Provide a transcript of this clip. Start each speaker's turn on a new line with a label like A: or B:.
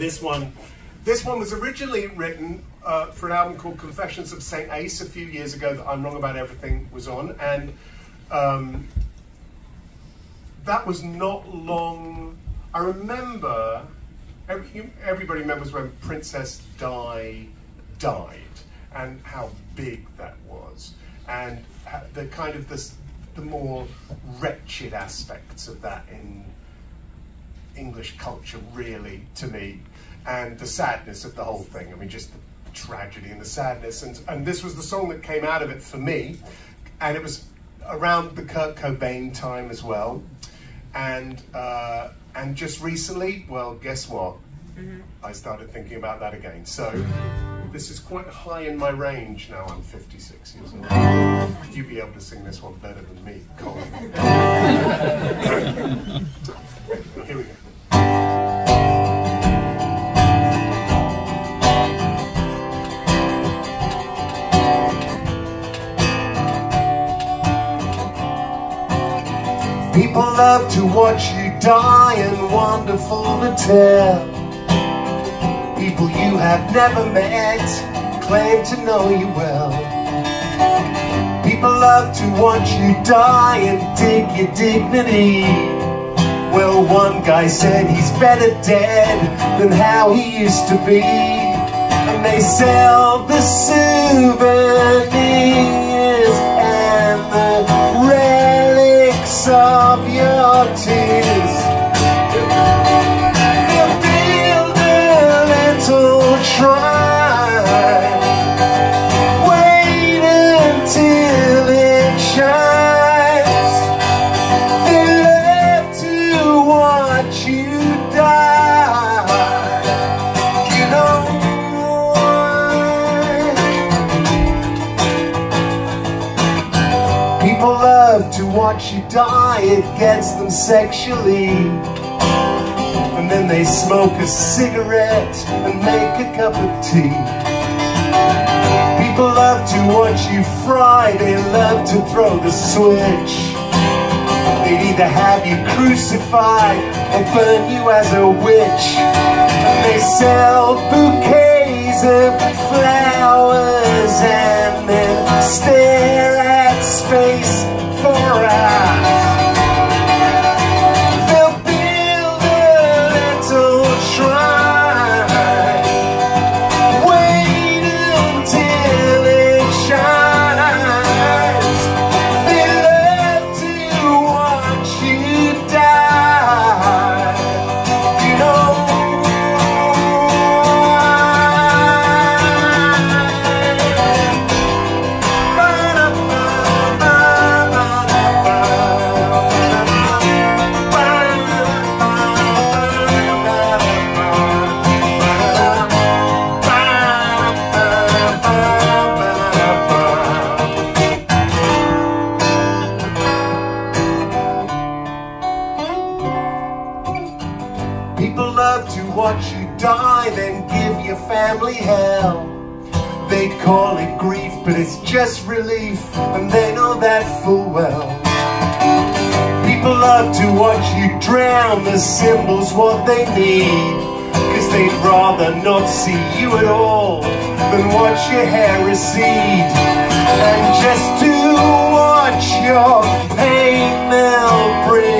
A: This one, this one was originally written uh, for an album called Confessions of Saint Ace a few years ago that I'm Wrong About Everything was on, and um, that was not long. I remember. Every, everybody remembers when Princess Di died and how big that was, and the kind of this, the more wretched aspects of that in English culture, really, to me, and the sadness of the whole thing. I mean, just the tragedy and the sadness. And, and this was the song that came out of it for me, and it was around the Kurt Cobain time as well. And uh, and just recently, well, guess what? Mm-hmm. I started thinking about that again. So this is quite high in my range now. I'm 56 years old. You'd be able to sing this one better than me, Colin. People love to watch you die and wonderful to tell People you have never met claim to know you well. People love to watch you die and take your dignity Well, one guy said he's better dead than how he used to be. And they sell the souvenirs People love to watch you die it gets them sexually. And then they smoke a cigarette and make a cup of tea. People love to watch you fry, they love to throw the switch They'd either have you crucified or burn you as a witch. And they sell bouquets of flowers and then stare just relief, and they know that full well. People love to watch you drown, the symbols what they need. Cause they'd rather not see you at all than watch your hair recede. And just to watch your pain they'll bring